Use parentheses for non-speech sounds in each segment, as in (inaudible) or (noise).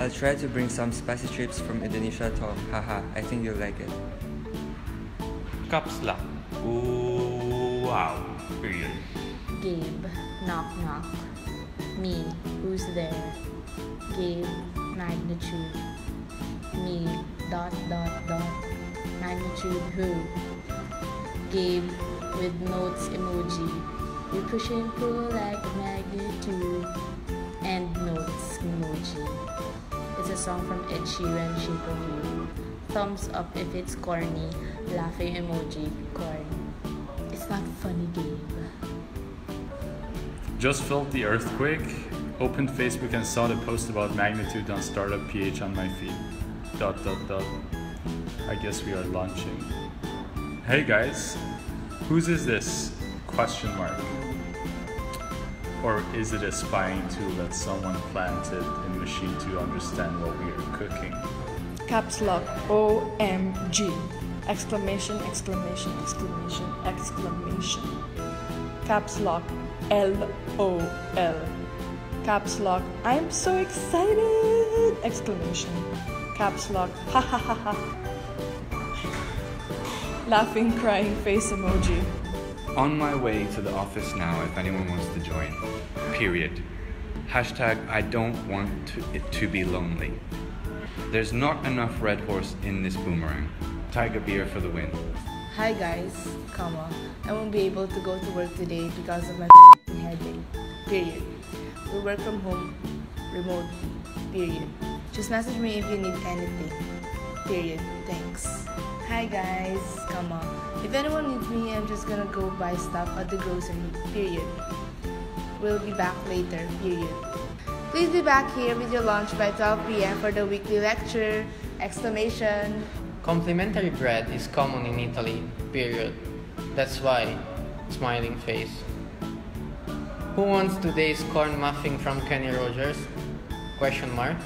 I'll try to bring some spicy chips from Indonesia to haha, I think you'll like it. Caps lock. Ooh, wow. Period. Gabe, knock knock. Me, who's there? Gabe, magnitude. Me, dot dot dot. Magnitude who? Gabe with notes emoji. We push and pull like song from Ed Sheeran, Shape of You. Thumbs up if it's corny. Laughing emoji, corny. It's not funny, Gabe. Just felt the earthquake. Opened Facebook and saw the post about magnitude on Startup PH on my feed. Dot dot dot. I guess we are launching. Hey guys, whose is this? Question mark. Or is it a spying tool that someone planted in machine to understand what we are cooking? Caps lock OMG. Exclamation, exclamation, exclamation, exclamation. Caps lock LOL. Caps lock I'm so excited! Exclamation. Caps lock (laughs) ha ha ha ha. Laughing, crying face emoji. On my way to the office now if anyone wants to join. Period. Hashtag I don't want to, it to be lonely. There's not enough red horse in this boomerang. Tiger beer for the win. Hi guys, comma. I won't be able to go to work today because of my (laughs) headache. Period. We work from home, remote. Period. Just message me if you need anything. Period. Thanks. Hi guys, comma. If anyone needs me, I'm just gonna go buy stuff at the grocery. Period. We'll be back later. Period. Please be back here with your lunch by 12 p.m. for the weekly lecture! Exclamation. Complimentary bread is common in Italy, period. That's why, smiling face. Who wants today's corn muffin from Kenny Rogers? Question mark.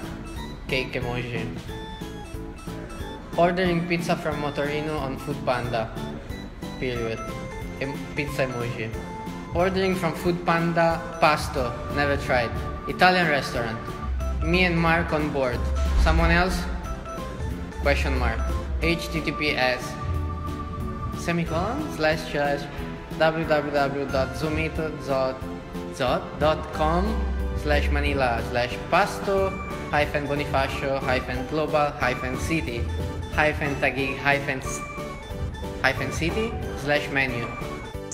Cake emoji. Ordering pizza from Motorino on Food Panda, period. Pizza emoji. Ordering from Food Panda, Pasto, never tried. Italian restaurant. Me and Mark on board. Someone else? Question mark. https semicolon slash slash www.zomato.com slash manila slash pasto hyphen bonifacio hyphen global hyphen city hyphen taguig hyphen hyphen city slash menu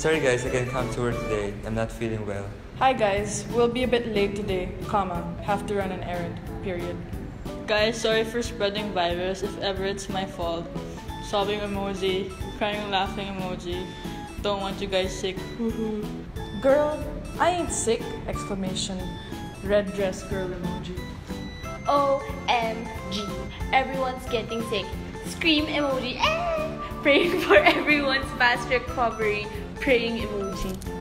Sorry guys, I can't come to work today. I'm not feeling well. Hi guys, we'll be a bit late today, comma. Have to run an errand. Period. Guys, sorry for spreading virus if ever it's my fault. Sobbing emoji, crying laughing emoji. Don't want you guys sick. Hoo-hoo. Girl, I ain't sick! Exclamation. Red dress girl emoji. OMG. Everyone's getting sick. Scream emoji. Eh! Praying (laughs) for everyone's fast recovery. Praying emoji.